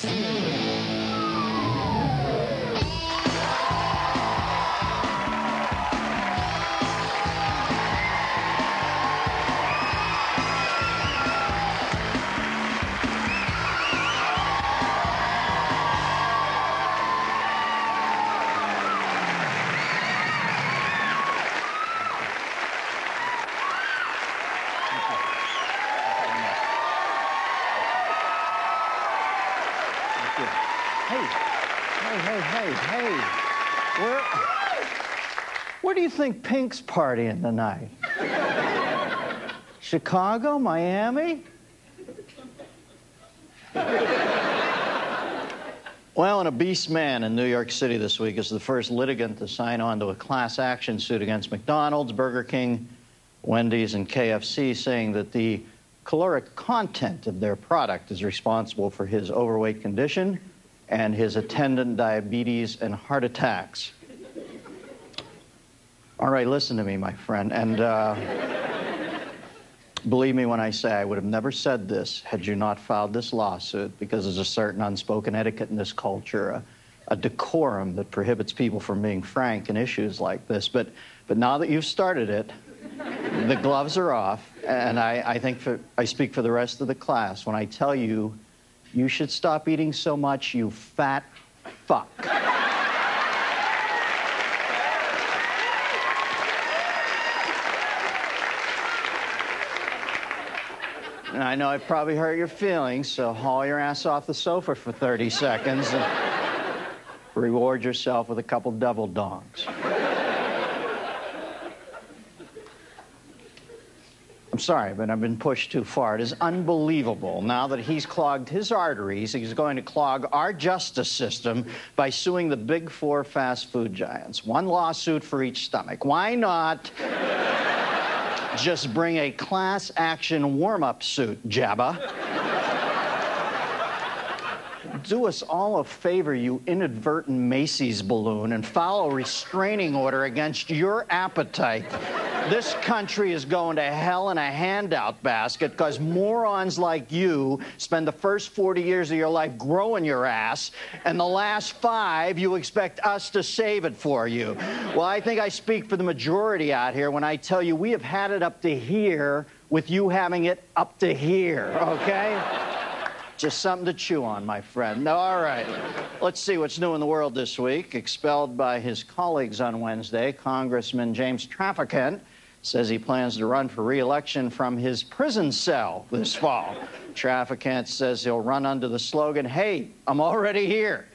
Hey, you think Pink's partying tonight? Chicago, Miami? Well, an obese man in New York City this week is the first litigant to sign on to a class action suit against McDonald's, Burger King, Wendy's, and KFC, saying that the caloric content of their product is responsible for his overweight condition and his attendant diabetes and heart attacks. All right, listen to me, my friend, and uh, believe me when I say I would have never said this had you not filed this lawsuit because there's a certain unspoken etiquette in this culture, a, a decorum that prohibits people from being frank in issues like this. But, but now that you've started it, the gloves are off, and I, I think for, I speak for the rest of the class when I tell you you should stop eating so much, you fat fuck. And I know I probably hurt your feelings, so haul your ass off the sofa for 30 seconds and reward yourself with a couple double dongs. I'm sorry, but I've been pushed too far. It is unbelievable. Now that he's clogged his arteries, he's going to clog our justice system by suing the big four fast food giants. One lawsuit for each stomach. Why not just bring a class action warm up suit, Jabba? do us all a favor, you inadvertent Macy's balloon, and a restraining order against your appetite. This country is going to hell in a handout basket because morons like you spend the first 40 years of your life growing your ass, and the last five you expect us to save it for you. Well, I think I speak for the majority out here when I tell you we have had it up to here with you having it up to here, okay? Just something to chew on, my friend. All right. Let's see what's new in the world this week. Expelled by his colleagues on Wednesday, Congressman James Traficant says he plans to run for re-election from his prison cell this fall. Traficant says he'll run under the slogan, hey, I'm already here.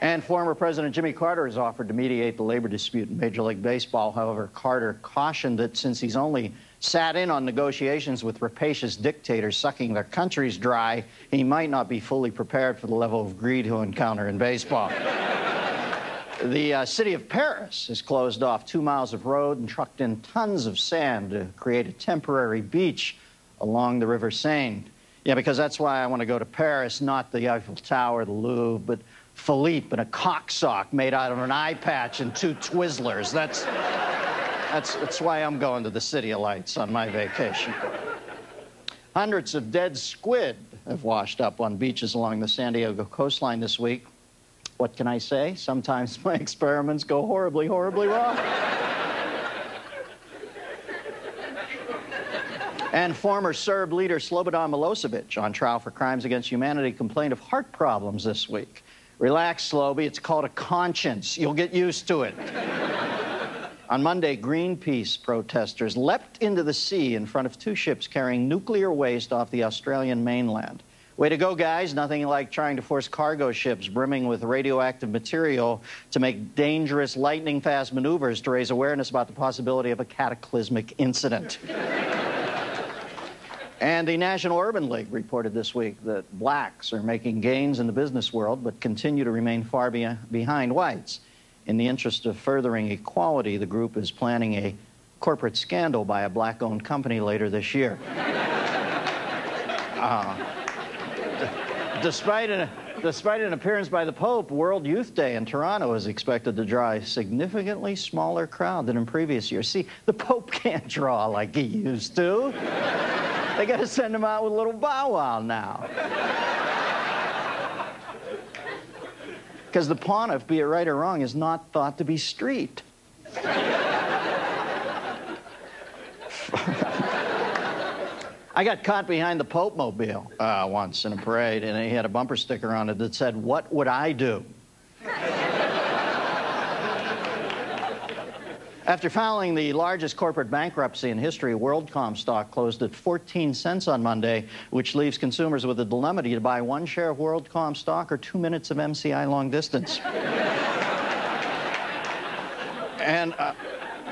and former President Jimmy Carter has offered to mediate the labor dispute in Major League Baseball. However, Carter cautioned that since he's only sat in on negotiations with rapacious dictators sucking their countries dry, he might not be fully prepared for the level of greed he'll encounter in baseball. The uh, city of Paris has closed off two miles of road and trucked in tons of sand to create a temporary beach along the River Seine. Yeah, because that's why I want to go to Paris, not the Eiffel Tower, the Louvre, but Philippe and a cocksock made out of an eye patch and two Twizzlers. That's, that's, that's why I'm going to the City of Lights on my vacation. Hundreds of dead squid have washed up on beaches along the San Diego coastline this week. What can I say? Sometimes my experiments go horribly, horribly wrong. and former Serb leader Slobodan Milosevic, on trial for crimes against humanity, complained of heart problems this week. Relax, Sloby. It's called a conscience. You'll get used to it. on Monday, Greenpeace protesters leapt into the sea in front of two ships carrying nuclear waste off the Australian mainland. Way to go, guys. Nothing like trying to force cargo ships brimming with radioactive material to make dangerous, lightning fast maneuvers to raise awareness about the possibility of a cataclysmic incident. and the National Urban League reported this week that blacks are making gains in the business world but continue to remain far be behind whites. In the interest of furthering equality, the group is planning a corporate scandal by a black owned company later this year. Uh, despite an, Despite an appearance by the Pope, World Youth Day in Toronto is expected to draw a significantly smaller crowd than in previous years. See, the Pope can't draw like he used to. they got to send him out with a little bow wow now. Because the pontiff, be it right or wrong, is not thought to be street. I got caught behind the Pope Mobile uh, once in a parade, and he had a bumper sticker on it that said, What would I do? After filing the largest corporate bankruptcy in history, WorldCom stock closed at 14 cents on Monday, which leaves consumers with a dilemma to buy one share of WorldCom stock or two minutes of MCI long distance. and uh,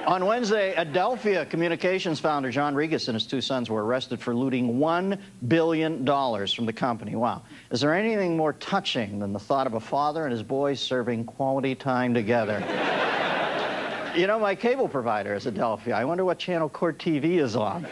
on Wednesday, Adelphia Communications founder John Rigas and his two sons were arrested for looting $1 billion from the company. Wow. Is there anything more touching than the thought of a father and his boys serving quality time together? you know, my cable provider is Adelphia. I wonder what channel Court TV is on.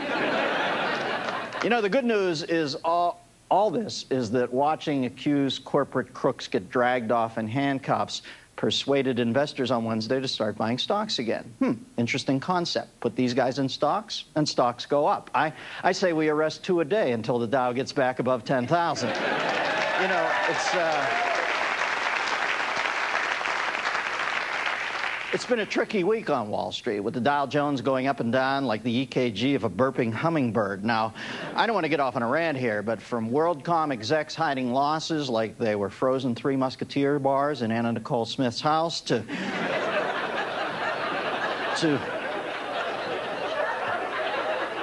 you know, the good news is all, all this is that watching accused corporate crooks get dragged off in handcuffs persuaded investors on Wednesday to start buying stocks again. Hmm, interesting concept. Put these guys in stocks, and stocks go up. I, I say we arrest two a day until the Dow gets back above 10,000. you know, it's... Uh, It's been a tricky week on Wall Street with the Dow Jones going up and down like the EKG of a burping hummingbird. Now, I don't want to get off on a rant here, but from WorldCom execs hiding losses like they were frozen Three Musketeer bars in Anna Nicole Smith's house to. to.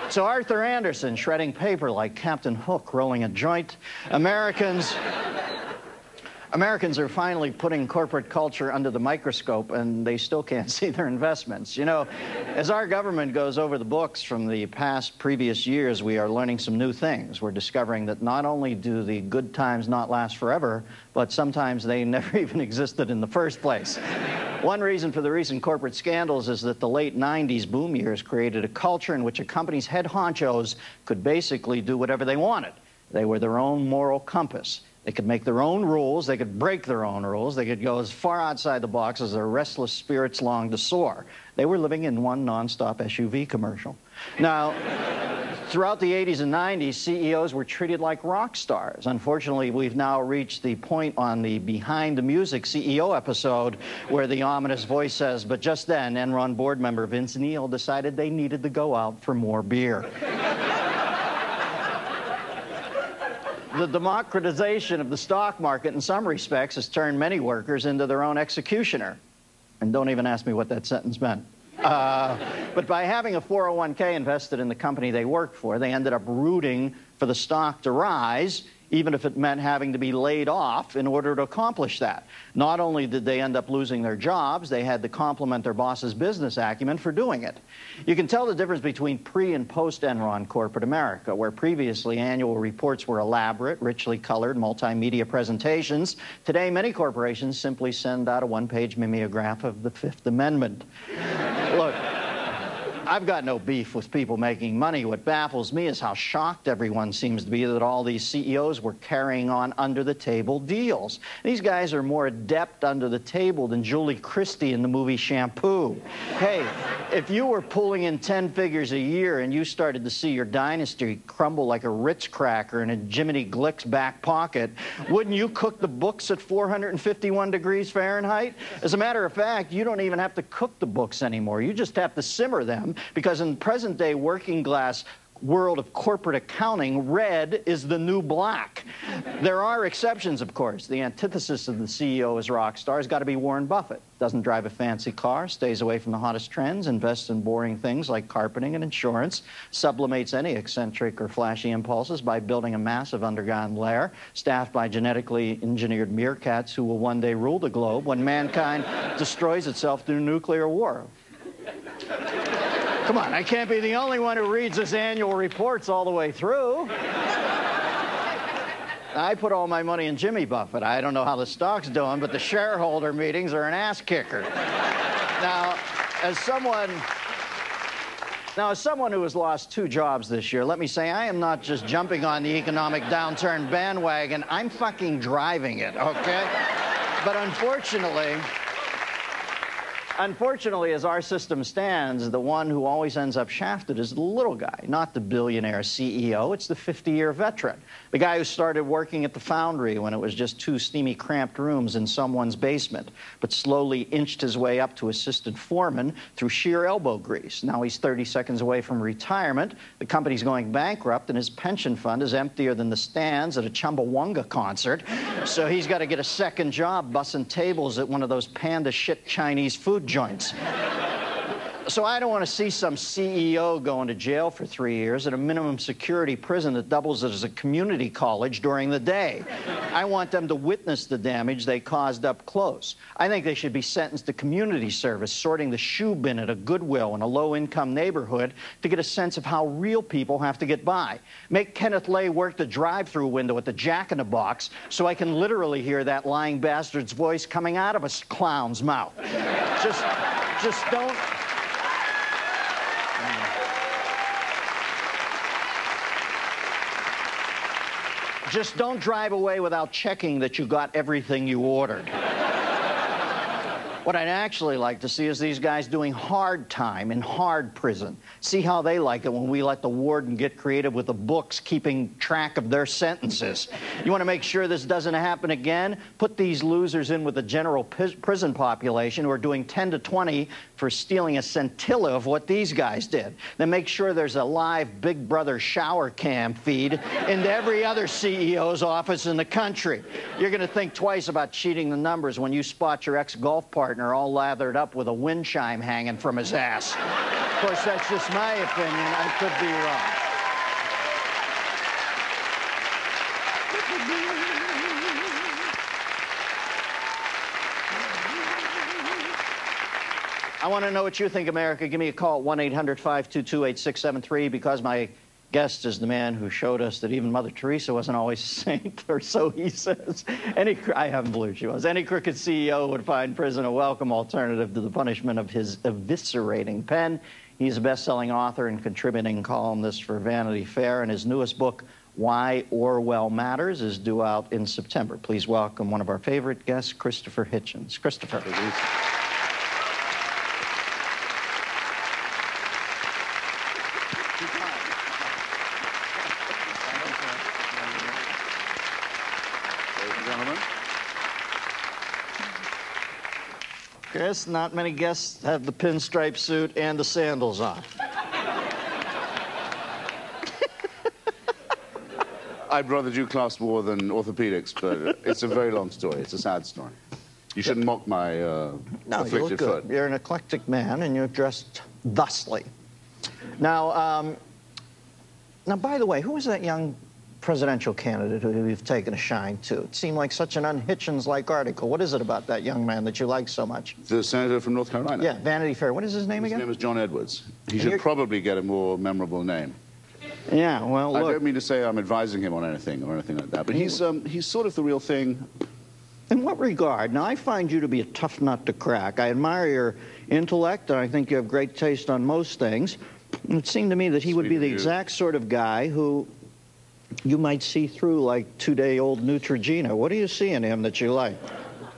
So Arthur Andersen shredding paper like Captain Hook rolling a joint. Americans. Americans are finally putting corporate culture under the microscope and they still can't see their investments. You know, as our government goes over the books from the past previous years, we are learning some new things. We're discovering that not only do the good times not last forever, but sometimes they never even existed in the first place. One reason for the recent corporate scandals is that the late 90s boom years created a culture in which a company's head honchos could basically do whatever they wanted. They were their own moral compass. They could make their own rules. They could break their own rules. They could go as far outside the box as their restless spirits longed to soar. They were living in one nonstop SUV commercial. Now, throughout the 80s and 90s, CEOs were treated like rock stars. Unfortunately, we've now reached the point on the Behind the Music CEO episode where the ominous voice says, but just then, Enron board member Vince Neil decided they needed to go out for more beer. The democratization of the stock market in some respects has turned many workers into their own executioner. And don't even ask me what that sentence meant. Uh, but by having a 401k invested in the company they worked for, they ended up rooting for the stock to rise even if it meant having to be laid off in order to accomplish that. Not only did they end up losing their jobs, they had to compliment their boss's business acumen for doing it. You can tell the difference between pre and post Enron corporate America, where previously annual reports were elaborate, richly colored, multimedia presentations. Today, many corporations simply send out a one page mimeograph of the Fifth Amendment. Look, I've got no beef with people making money. What baffles me is how shocked everyone seems to be that all these CEOs were carrying on under the table deals. These guys are more adept under the table than Julie Christie in the movie Shampoo. hey, if you were pulling in 10 figures a year and you started to see your dynasty crumble like a Ritz cracker in a Jiminy Glick's back pocket, wouldn't you cook the books at 451 degrees Fahrenheit? As a matter of fact, you don't even have to cook the books anymore. You just have to simmer them because in the present day working class world of corporate accounting, red is the new black. There are exceptions, of course. The antithesis of the CEO as rock star has got to be Warren Buffett. Doesn't drive a fancy car, stays away from the hottest trends, invests in boring things like carpeting and insurance, sublimates any eccentric or flashy impulses by building a massive underground lair, staffed by genetically engineered meerkats who will one day rule the globe when mankind destroys itself through nuclear war. Come on, I can't be the only one who reads his annual reports all the way through. I put all my money in Jimmy Buffett. I don't know how the stock's doing, but the shareholder meetings are an ass kicker. now, as someone Now, as someone who has lost two jobs this year, let me say I am not just jumping on the economic downturn bandwagon, I'm fucking driving it, okay? but unfortunately, Unfortunately, as our system stands, the one who always ends up shafted is the little guy, not the billionaire CEO. It's the 50-year veteran, the guy who started working at the foundry when it was just two steamy, cramped rooms in someone's basement, but slowly inched his way up to assistant foreman through sheer elbow grease. Now he's 30 seconds away from retirement. The company's going bankrupt, and his pension fund is emptier than the stands at a Chumbawamba concert. So he's got to get a second job bussing tables at one of those panda shit Chinese food joints. So I don't want to see some CEO going to jail for three years at a minimum security prison that doubles as a community college during the day. I want them to witness the damage they caused up close. I think they should be sentenced to community service, sorting the shoe bin at a Goodwill in a low-income neighborhood to get a sense of how real people have to get by. Make Kenneth Lay work the drive-through window at the Jack in the Box so I can literally hear that lying bastard's voice coming out of a clown's mouth. Just, just don't... Just don't drive away without checking that you got everything you ordered. What I'd actually like to see is these guys doing hard time in hard prison. See how they like it when we let the warden get creative with the books, keeping track of their sentences. You want to make sure this doesn't happen again? Put these losers in with the general prison population who are doing 10 to 20 for stealing a scintilla of what these guys did. Then make sure there's a live Big Brother shower cam feed into every other CEO's office in the country. You're going to think twice about cheating the numbers when you spot your ex-golf partner all lathered up with a wind chime hanging from his ass. Of course, that's just my opinion. I could be wrong. I want to know what you think, America. Give me a call at 1-800-522-8673 because my guest is the man who showed us that even Mother Teresa wasn't always a saint, or so he says. Any, I haven't believed she was. Any crooked CEO would find prison a welcome alternative to the punishment of his eviscerating pen. He's a best-selling author and contributing columnist for Vanity Fair, and his newest book, Why Orwell Matters, is due out in September. Please welcome one of our favorite guests, Christopher Hitchens. Christopher. Chris, not many guests have the pinstripe suit and the sandals on. I'd rather do class war than orthopedics, but it's a very long story. It's a sad story. You shouldn't mock my uh, no, afflicted you look good. foot. You're an eclectic man, and you're dressed thusly. Now, um, now, by the way, who was that young presidential candidate who you've taken a shine to? It seemed like such an unhitchens-like article. What is it about that young man that you like so much? The senator from North Carolina. Yeah, Vanity Fair. What is his name his again? His name is John Edwards. He and should probably get a more memorable name. Yeah, well, look. I don't mean to say I'm advising him on anything or anything like that, but he's, um, he's sort of the real thing. In what regard? Now, I find you to be a tough nut to crack. I admire your intellect, and I think you have great taste on most things. It seemed to me that he Sweet would be the you. exact sort of guy who you might see through like two-day-old Neutrogena. What do you see in him that you like?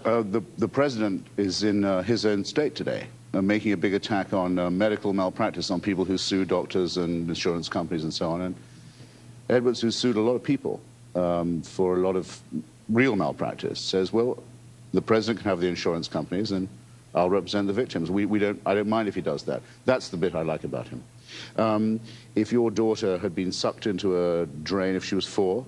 Uh, the, the president is in uh, his own state today, uh, making a big attack on uh, medical malpractice on people who sue doctors and insurance companies and so on. And Edwards, who sued a lot of people um, for a lot of real malpractice, says, well, the president can have the insurance companies and I'll represent the victims. We, we don't, I don't mind if he does that. That's the bit I like about him. Um, if your daughter had been sucked into a drain, if she was four,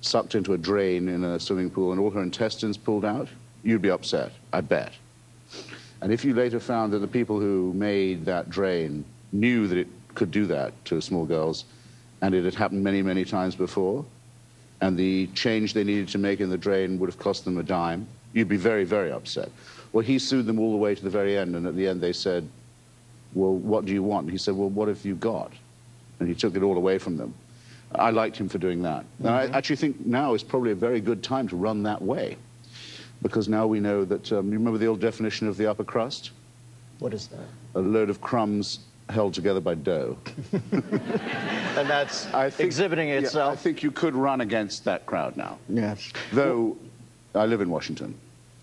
sucked into a drain in a swimming pool and all her intestines pulled out, you'd be upset, I bet. And if you later found that the people who made that drain knew that it could do that to small girls, and it had happened many, many times before, and the change they needed to make in the drain would have cost them a dime, you'd be very, very upset. Well, he sued them all the way to the very end, and at the end they said, well, what do you want? And he said, well, what have you got? And he took it all away from them. I liked him for doing that. Mm -hmm. And I mm-hmm. actually think now is probably a very good time to run that way. Because now we know that, um, you remember the old definition of the upper crust? What is that? A load of crumbs held together by dough. and that's think, exhibiting itself. Yeah, I think you could run against that crowd now. Yes. Though I live in Washington,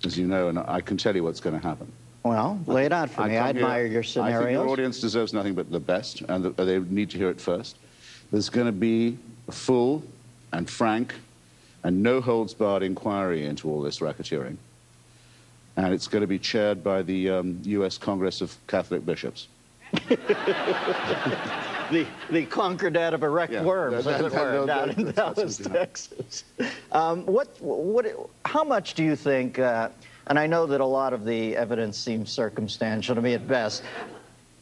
as you know, and I can tell you what's going to happen. Well, lay it out for I me. I admire here, your scenarios. I think your audience deserves nothing but the best, and they need to hear it first. There's going to be a full and frank and no holds barred inquiry into all this racketeering. And it's going to be chaired by the um, U.S. Congress of Catholic Bishops. the, the Concordat of erect yeah, worms, that, as it were, down in Dallas, Texas. Um, what, what, how much do you think, uh, and I know that a lot of the evidence seems circumstantial to me at best,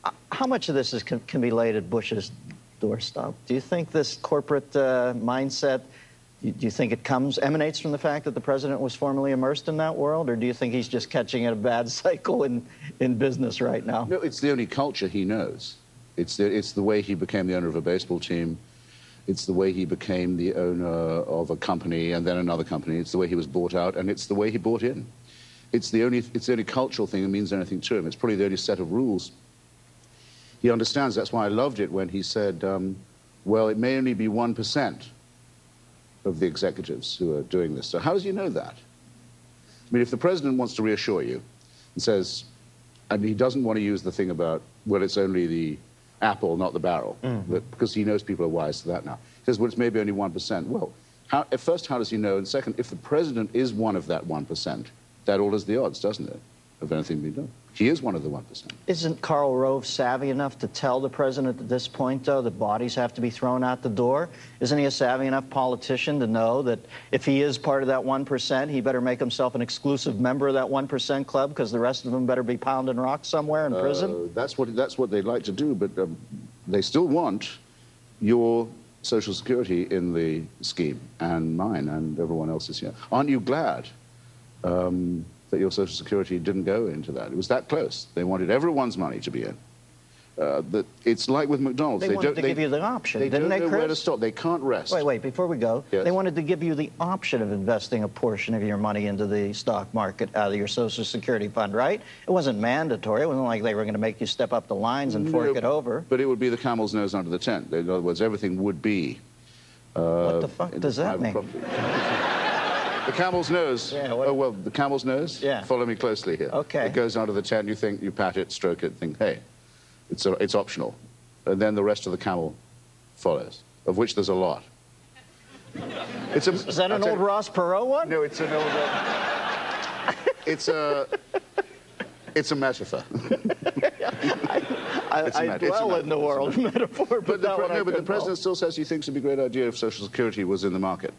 uh, how much of this is, can, can be laid at Bush's doorstep? Do you think this corporate uh, mindset do you think it comes emanates from the fact that the president was formerly immersed in that world, or do you think he's just catching a bad cycle in, in business right now? No, it's the only culture he knows. It's the, it's the way he became the owner of a baseball team. It's the way he became the owner of a company and then another company. It's the way he was bought out, and it's the way he bought in. It's the only, it's the only cultural thing that means anything to him. It's probably the only set of rules he understands. That's why I loved it when he said, um, well, it may only be 1% of the executives who are doing this. So how does he know that? I mean, if the president wants to reassure you and says, and he doesn't want to use the thing about, well, it's only the apple, not the barrel, mm. but, because he knows people are wise to that now. He says, well, it's maybe only 1%. Well, how, at first, how does he know? And second, if the president is one of that 1%, that alters the odds, doesn't it, of anything being done? He is one of the 1%. Isn't Karl Rove savvy enough to tell the president at this point, though, that bodies have to be thrown out the door? Isn't he a savvy enough politician to know that if he is part of that 1%, he better make himself an exclusive member of that 1% club because the rest of them better be pounding rocks somewhere in uh, prison? That's what, that's what they'd like to do, but um, they still want your Social Security in the scheme, and mine, and everyone else's here. Aren't you glad? Um, that your Social Security didn't go into that. It was that close. They wanted everyone's money to be in. Uh, that it's like with McDonald's. They, they wanted to they, give you the option, they didn't don't they, know where to stop. They can't rest. Wait, wait, before we go, yes. they wanted to give you the option of investing a portion of your money into the stock market out of your Social Security fund, right? It wasn't mandatory. It wasn't like they were going to make you step up the lines and no, fork it over. But it would be the camel's nose under the tent. In other words, everything would be. Uh, what the fuck does that mean? The camel's nose. Yeah, oh, well, the camel's nose? Yeah. Follow me closely here. Okay. It goes under the tent, you think, you pat it, stroke it, think, hey, it's, a, it's optional. And then the rest of the camel follows, of which there's a lot. It's a, Is that an old Ross Perot one? No, it's an old... Uh, it's a... It's a metaphor. I, I, I dwell in the world metaphor, but, but the, no, but the president still says he thinks it'd be a great idea if Social Security was in the market.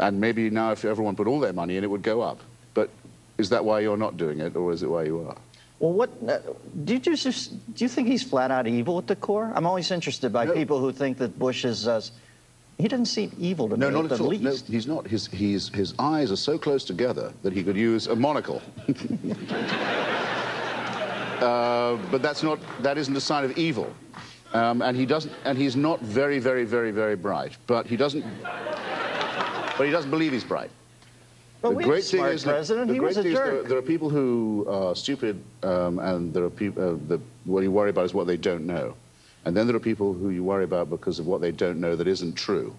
And maybe now if everyone put all their money in, it would go up. But is that why you're not doing it, or is it why you are? Well, what uh, do you just do? You think he's flat out evil at the core? I'm always interested by no. people who think that Bush is. Uh, he doesn't seem evil to no, me. No, not at all. Least. No, he's not. His his his eyes are so close together that he could use a monocle. uh, but that's not. That isn't a sign of evil. Um, and he doesn't. And he's not very, very, very, very bright. But he doesn't. But he doesn't believe he's bright. But the great thing is president. The, he was a jerk. There, there, are people who are stupid, um, and there are people. Uh, what you worry about is what they don't know, and then there are people who you worry about because of what they don't know that isn't true.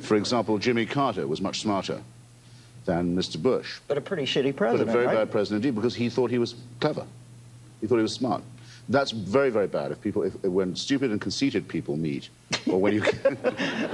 For example, Jimmy Carter was much smarter than Mr. Bush. But a pretty shitty president. But a very right? bad president indeed, because he thought he was clever. He thought he was smart. That's very, very bad if people, if, when stupid and conceited people meet, or when you...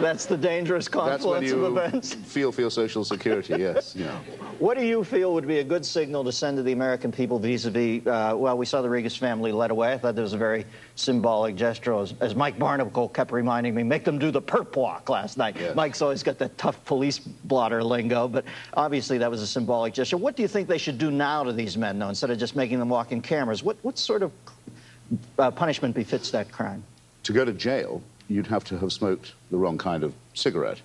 that's the dangerous confluence of events. feel your social security, yes. Yeah. What do you feel would be a good signal to send to the American people vis-a-vis, uh, well, we saw the Rigas family led away. I thought that was a very symbolic gesture. As, as Mike Barnicle kept reminding me, make them do the perp walk last night. Yes. Mike's always got that tough police blotter lingo, but obviously that was a symbolic gesture. What do you think they should do now to these men, though, instead of just making them walk in cameras? What, what sort of uh, punishment befits that crime? To go to jail, you'd have to have smoked the wrong kind of cigarette,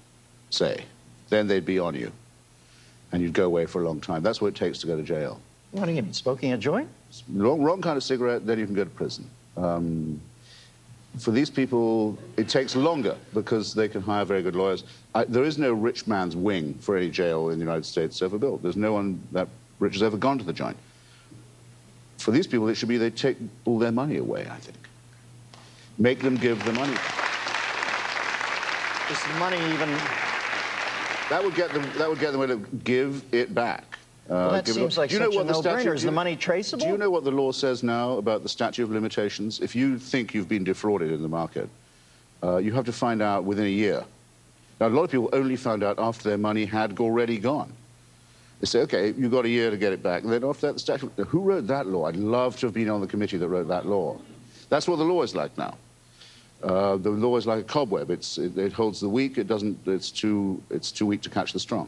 say. Then they'd be on you, and you'd go away for a long time. That's what it takes to go to jail. What do you mean, smoking a joint? Wrong, wrong kind of cigarette, then you can go to prison. Um, for these people, it takes longer because they can hire very good lawyers. I, there is no rich man's wing for any jail in the United States ever built. There's no one that rich has ever gone to the joint for these people, it should be they take all their money away, I think. Make them give the money. Is the money even... That would get them, that would get them to give it back. Well, that seems like do you know such what a the statute. Is the money traceable? Do you know what the law says now about the statute of limitations? If you think you've been defrauded in the market, uh, you have to find out within a year. Now, a lot of people only found out after their money had already gone. They say, okay, you've got a year to get it back. And then after that, the statute, who wrote that law? I'd love to have been on the committee that wrote that law. That's what the law is like now. Uh, the law is like a cobweb. It's, it, it holds the weak. It doesn't, it's too, it's too weak to catch the strong.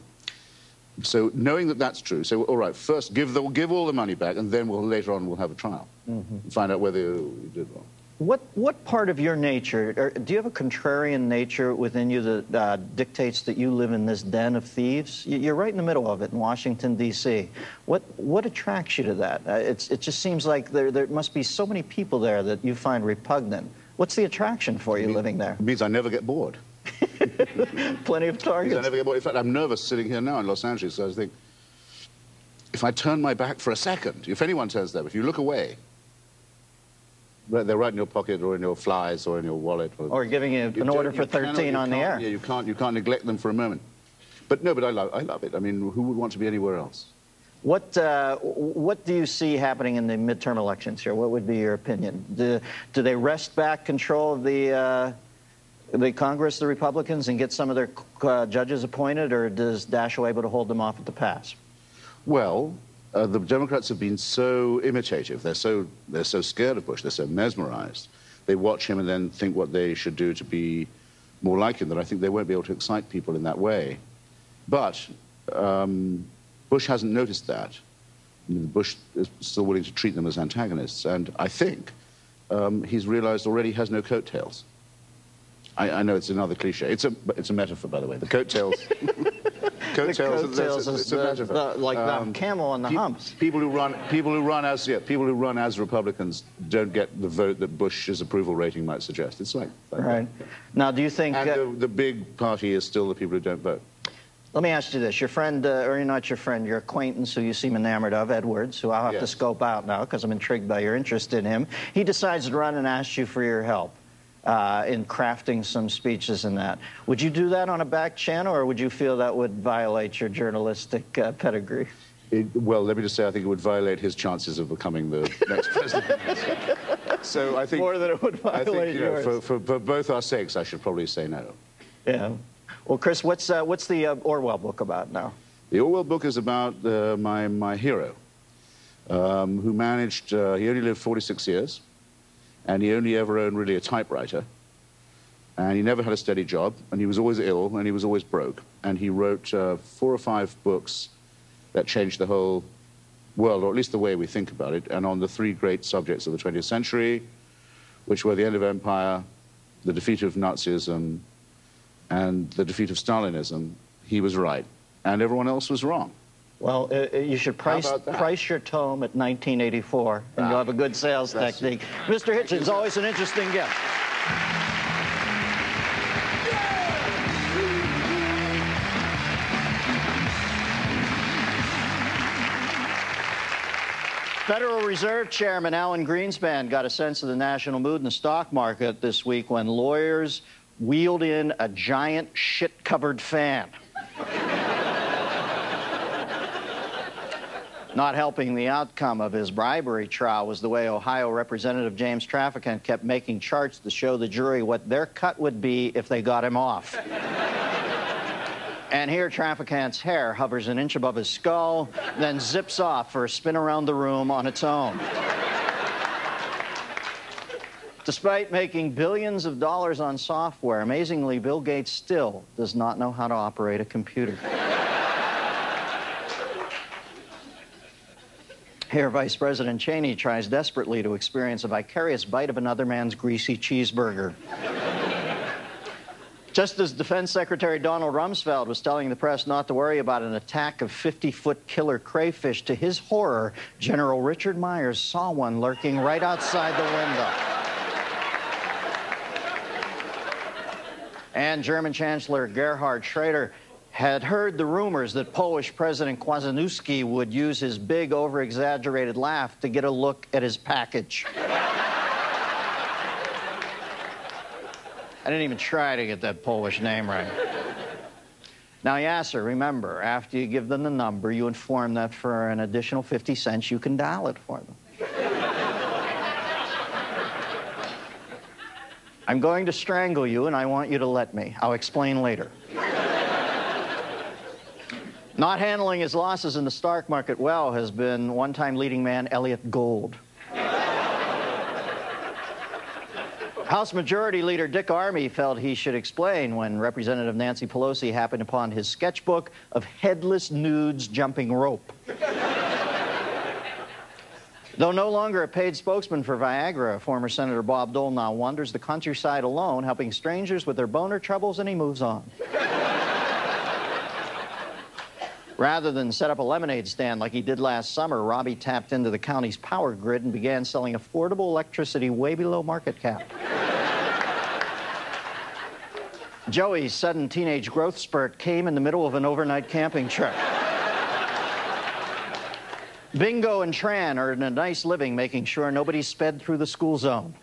So knowing that that's true, say, well, all right, first give, the, give all the money back, and then we'll, later on we'll have a trial. Mm-hmm. Find out whether you did wrong. What, what part of your nature, or do you have a contrarian nature within you that uh, dictates that you live in this den of thieves? You- You're right in the middle of it in Washington, D.C. What, what attracts you to that? Uh, it's, it just seems like there, there must be so many people there that you find repugnant. What's the attraction for you living there? It means I never get bored. Plenty of means I targets. never get bored. In fact, I'm nervous sitting here now in Los Angeles. So I think, if I turn my back for a second, if anyone turns them, if you look away, they're right in your pocket or in your flies or in your wallet. Or giving you an order for 13 you on the air. Yeah, you can't, you can't neglect them for a moment. But no, but I love, I love it. I mean, who would want to be anywhere else? What, uh, what do you see happening in the midterm elections here? What would be your opinion? Do, do they wrest back control of the, uh, the Congress, the Republicans, and get some of their uh, judges appointed, or does Daschle able to hold them off at the pass? Well, uh, the Democrats have been so imitative. They're so, they're so scared of Bush. They're so mesmerized. They watch him and then think what they should do to be more like him that I think they won't be able to excite people in that way. But um, Bush hasn't noticed that. Bush is still willing to treat them as antagonists. And I think um, he's realized already he has no coattails. I, I know it's another cliche. It's a, it's a metaphor, by the way. The coattails. coattails, The coattails it's a- is a the- metaphor. the- like the camel on the peop- humps. People who run, people who run as, yeah, people who run as Republicans don't get the vote that Bush's approval rating might suggest. It's like, like that. Right. Now, do you think... And uh, the, the big party is still the people who don't vote. Let me ask you this. Your friend, uh, or not your friend, your acquaintance who you seem enamored of, Edwards, who I'll have to scope out now because I'm intrigued by your interest in him, he decides to run and asks you for your help uh, in crafting some speeches and that. Would you do that on a back channel, or would you feel that would violate your journalistic uh, pedigree? It, well, let me just say, I think it would violate his chances of becoming the next president. so I think More than it would I violate think, you know, yours. for, for, for both our sakes, I should probably say no. Yeah. Well, Chris, what's, uh, what's the uh, Orwell book about now? The Orwell book is about uh, my, my hero, um, who managed, uh, he only lived 46 years, and he only ever owned really a typewriter, and he never had a steady job, and he was always ill, and he was always broke. And he wrote uh, four or five books that changed the whole world, or at least the way we think about it, and on the three great subjects of the 20th century, which were the end of empire, the defeat of Nazism, and the defeat of Stalinism, he was right. And everyone else was wrong. Well, uh, uh, you should price, price your tome at 1984, and you'll have a good sales that's- technique. Mr. Hitchens, always an interesting guest. Federal Reserve Chairman Alan Greenspan got a sense of the national mood in the stock market this week when lawyers wheeled in a giant shit-covered fan. Not helping the outcome of his bribery trial was the way Ohio Representative James Traficant kept making charts to show the jury what their cut would be if they got him off. and here Traficant's hair hovers an inch above his skull, then zips off for a spin around the room on its own. Despite making billions of dollars on software, amazingly, Bill Gates still does not know how to operate a computer. Here, Vice President Cheney tries desperately to experience a vicarious bite of another man's greasy cheeseburger. Just as Defense Secretary Donald Rumsfeld was telling the press not to worry about an attack of 50-foot killer crayfish, to his horror, General Richard Myers saw one lurking right outside the window. And German Chancellor Gerhard Schroeder had heard the rumors that Polish President Kwasniewski would use his big, over-exaggerated laugh to get a look at his package. I didn't even try to get that Polish name right. Now, Yasser, remember, after you give them the number, you inform that for an additional 50 cents, you can dial it for them. I'm going to strangle you, and I want you to let me. I'll explain later. Not handling his losses in the stock market well has been one-time leading man Elliott Gould. House Majority Leader Dick Armey felt he should explain when Representative Nancy Pelosi happened upon his sketchbook of headless nudes jumping rope. Though no longer a paid spokesman for Viagra, former Senator Bob Dole now wanders the countryside alone, helping strangers with their boner troubles, and he moves on. Rather than set up a lemonade stand like he did last summer, Robbie tapped into the county's power grid and began selling affordable electricity way below market cap. Joey's sudden teenage growth spurt came in the middle of an overnight camping trip. Bingo and Tran earned a nice living making sure nobody sped through the school zone.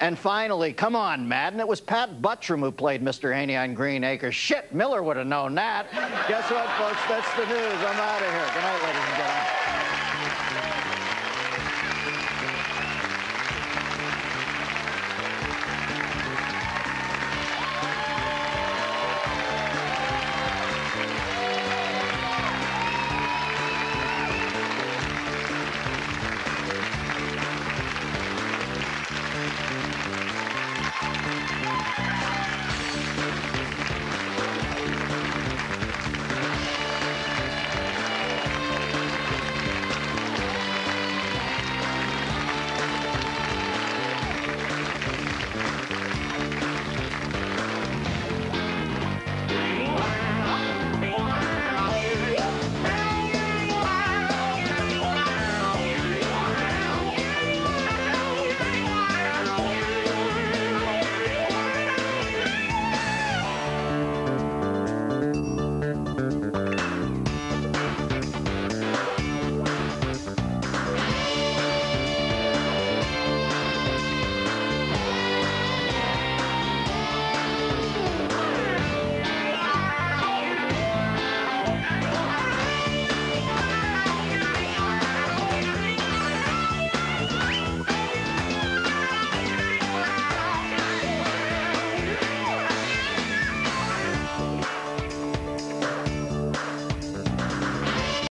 And finally, come on, Madden, it was Pat Buttram who played Mr. Haney on Green Acres. Shit, Miller would have known that. Guess what, folks? That's the news. I'm out of here. Good night, ladies and gentlemen.